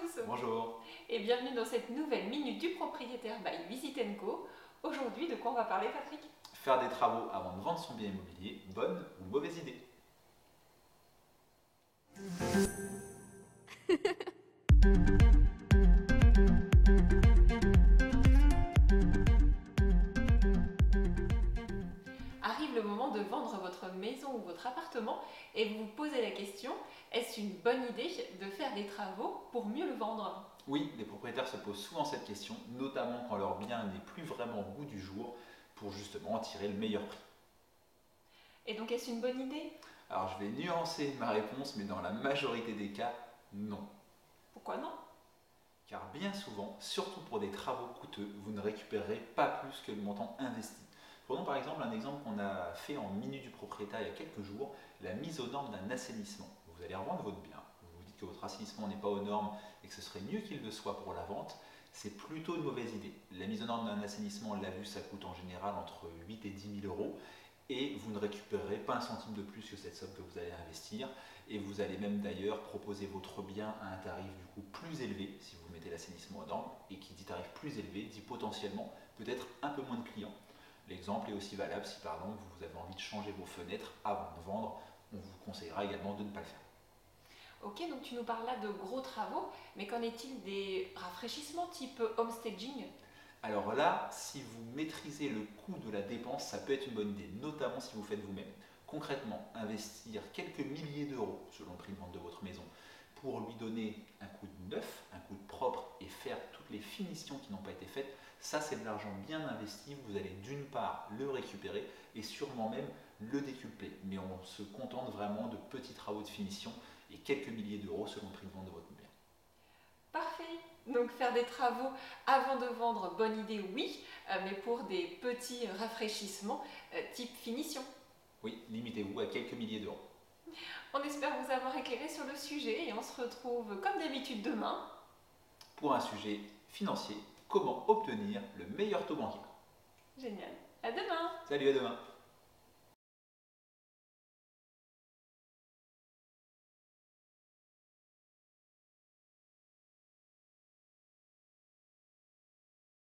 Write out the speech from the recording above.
tous. Bonjour. Et bienvenue dans cette nouvelle minute du propriétaire by Visit Co. Aujourd'hui, de quoi on va parler Patrick? Faire des travaux avant de vendre son bien immobilier, bonne ou mauvaise idée? Le moment de vendre votre maison ou votre appartement et vous vous posez la question, est-ce une bonne idée de faire des travaux pour mieux le vendre? Oui, les propriétaires se posent souvent cette question, notamment quand leur bien n'est plus vraiment au goût du jour, pour justement en tirer le meilleur prix. Et donc est-ce une bonne idée? Alors je vais nuancer ma réponse, mais dans la majorité des cas, non. Pourquoi non? Car bien souvent, surtout pour des travaux coûteux, vous ne récupérerez pas plus que le montant investi. Prenons par exemple un exemple qu'on a fait en minute du propriétaire il y a quelques jours, la mise aux normes d'un assainissement. Vous allez revendre votre bien, vous vous dites que votre assainissement n'est pas aux normes et que ce serait mieux qu'il le soit pour la vente, c'est plutôt une mauvaise idée. La mise aux normes d'un assainissement, on l'a vu, ça coûte en général entre 8 et 10 000 euros et vous ne récupérerez pas un centime de plus que cette somme que vous allez investir et vous allez même d'ailleurs proposer votre bien à un tarif du coup plus élevé si vous mettez l'assainissement aux normes et qui dit tarif plus élevé dit potentiellement peut-être un peu moins de clients. L'exemple est aussi valable si par exemple vous avez envie de changer vos fenêtres avant de vendre, on vous conseillera également de ne pas le faire. Ok, donc tu nous parles là de gros travaux, mais qu'en est-il des rafraîchissements type homestaging? Alors là, si vous maîtrisez le coût de la dépense, ça peut être une bonne idée, notamment si vous faites vous-même. Concrètement, investir quelques milliers d'euros selon le prix de vente de votre maison pour lui donner un coup de neuf, un coup de propre et finitions qui n'ont pas été faites, ça c'est de l'argent bien investi. Vous allez d'une part le récupérer et sûrement même le décupler. Mais on se contente vraiment de petits travaux de finition et quelques milliers d'euros selon le prix de vente de votre bien. Parfait. Donc faire des travaux avant de vendre, bonne idée, oui, euh, mais pour des petits rafraîchissements euh, type finition. Oui, limitez-vous à quelques milliers d'euros. On espère vous avoir éclairé sur le sujet et on se retrouve comme d'habitude demain. Pour un sujet financier, comment obtenir le meilleur taux bancaire Génial. À demain. Salut, à demain